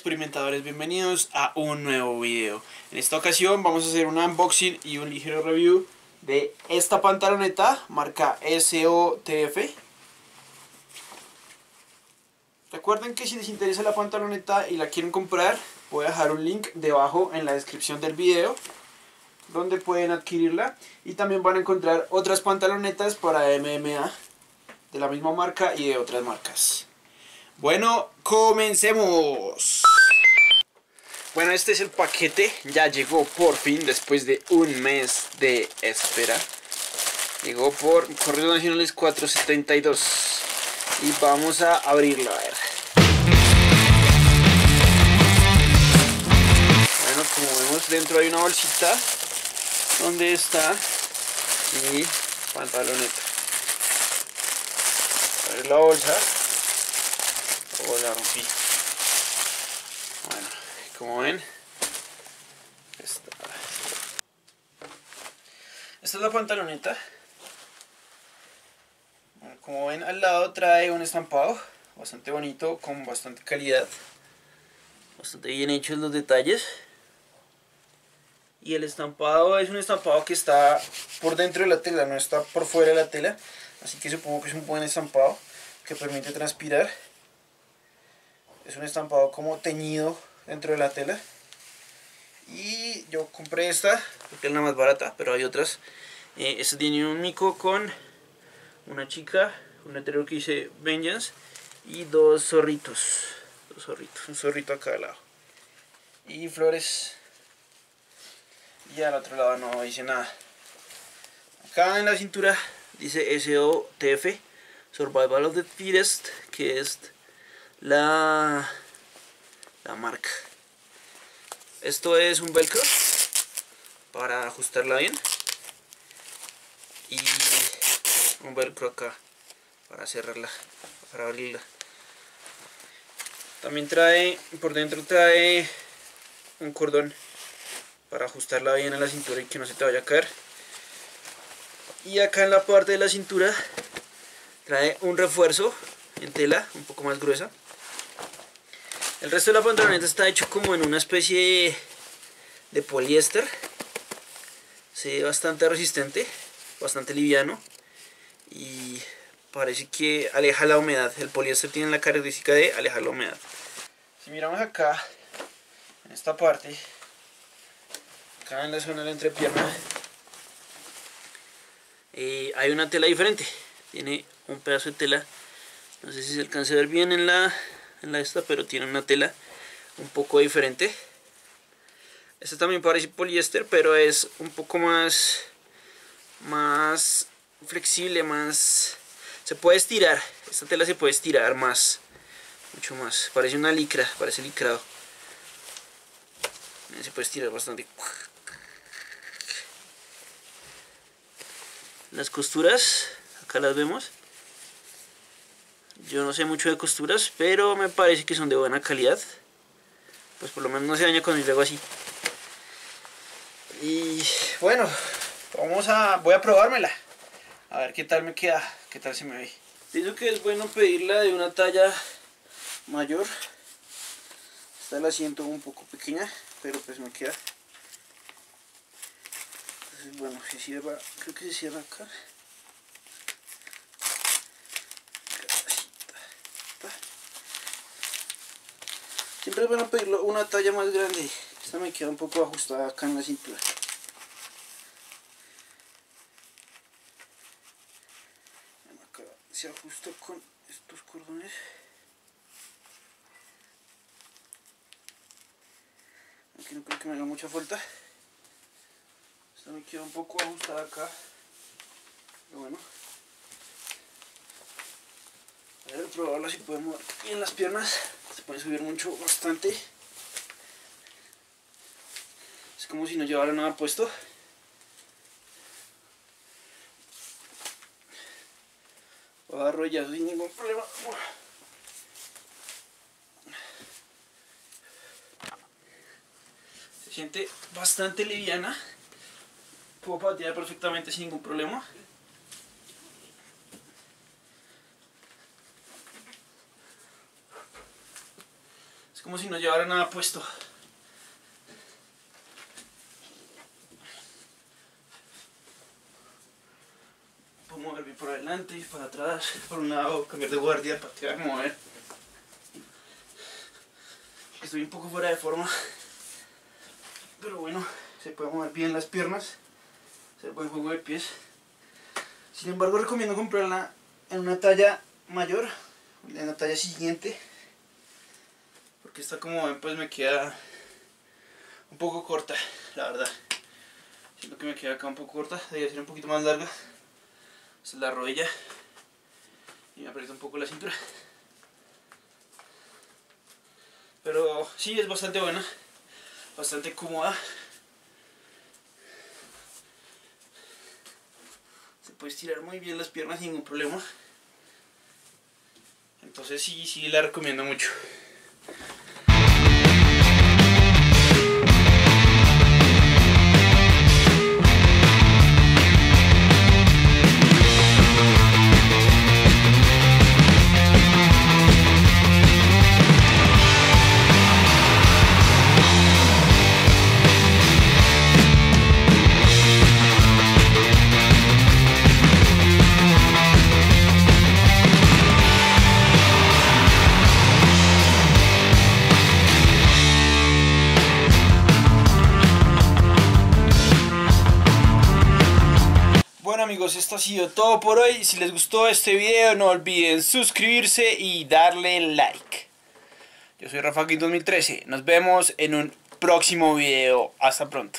experimentadores, bienvenidos a un nuevo video. En esta ocasión vamos a hacer un unboxing y un ligero review de esta pantaloneta marca SOTF. Recuerden que si les interesa la pantaloneta y la quieren comprar, voy a dejar un link debajo en la descripción del video donde pueden adquirirla y también van a encontrar otras pantalonetas para MMA de la misma marca y de otras marcas. Bueno, comencemos. Bueno, este es el paquete. Ya llegó por fin después de un mes de espera. Llegó por Correos Nacionales 472. Y vamos a abrirlo a ver. Bueno, como vemos, dentro hay una bolsita donde está mi pantaloneta. A ver la bolsa o la rompí como ven esta, es la pantaloneta. Como ven al lado trae un estampado bastante bonito con bastante calidad. Bastante bien hechos los detalles. Y el estampado es un estampado que está por dentro de la tela no está por fuera de la tela. Así que supongo que es un buen estampado que permite transpirar. Es un estampado como teñido dentro de la tela. Y yo compré esta porque es la más barata pero hay otras. Eh, esta tiene un mico con una chica un letrero que dice Vengeance y dos zorritos. Dos zorritos un zorrito acá al lado. Y flores. Y al otro lado no dice nada. Acá en la cintura dice SOTF Survival of the Fittest que es la, marca. Esto es un velcro para ajustarla bien. Y un velcro acá para cerrarla, para abrirla. También trae, por dentro trae un cordón para ajustarla bien a la cintura y que no se te vaya a caer. Y acá en la parte de la cintura trae un refuerzo en tela un poco más gruesa el resto de la pantaloneta está hecho como en una especie de poliéster. Se ve bastante resistente, bastante liviano y parece que aleja la humedad. El poliéster tiene la característica de alejar la humedad. Si miramos acá, en esta parte, acá en la zona de la entrepierna, eh, hay una tela diferente. Tiene un pedazo de tela, no sé si se alcanza a ver bien en la en la esta, pero tiene una tela un poco diferente. Esta también parece poliéster, pero es un poco más, más flexible, más... Se puede estirar, esta tela se puede estirar más, mucho más. Parece una licra, parece licrado. Se puede estirar bastante. Las costuras, acá las vemos. Yo no sé mucho de costuras, pero me parece que son de buena calidad. Pues por lo menos no se daña cuando yo hago así. Y bueno, vamos a, voy a probármela. A ver qué tal me queda, qué tal se me ve. Pienso que es bueno pedirla de una talla mayor. Esta la siento un poco pequeña, pero pues me queda. Entonces bueno, se cierra, creo que se cierra acá. Siempre es bueno pedirlo una talla más grande. Esta me queda un poco ajustada acá en la cintura. Acá se ajusta con estos cordones. Aquí no creo que me haga mucha falta. Esta me queda un poco ajustada acá. Pero bueno. A ver, probarla si podemos en las piernas se puede subir mucho, bastante. Es como si no llevara nada puesto. Agarro ya sin ningún problema. Se siente bastante liviana. Puedo patear perfectamente sin ningún problema. Como si no llevara nada puesto. Puedo mover bien por adelante y para atrás, por un lado, cambiar de guardia, patear, mover. Estoy un poco fuera de forma, pero bueno, se puede mover bien las piernas, se puede juego de pies. Sin embargo, recomiendo comprarla en una talla mayor, en la talla siguiente, porque esta como ven pues me queda un poco corta, la verdad. Siento que me queda acá un poco corta, debería ser un poquito más larga. Esta es la rodilla y me aprieta un poco la cintura. Pero sí, es bastante buena, bastante cómoda. Se puede estirar muy bien las piernas sin ningún problema. Entonces sí, sí la recomiendo mucho. Esto ha sido todo por hoy. Si les gustó este video no olviden suscribirse y darle like. Yo soy Rafa 2013. Nos vemos en un próximo video. Hasta pronto.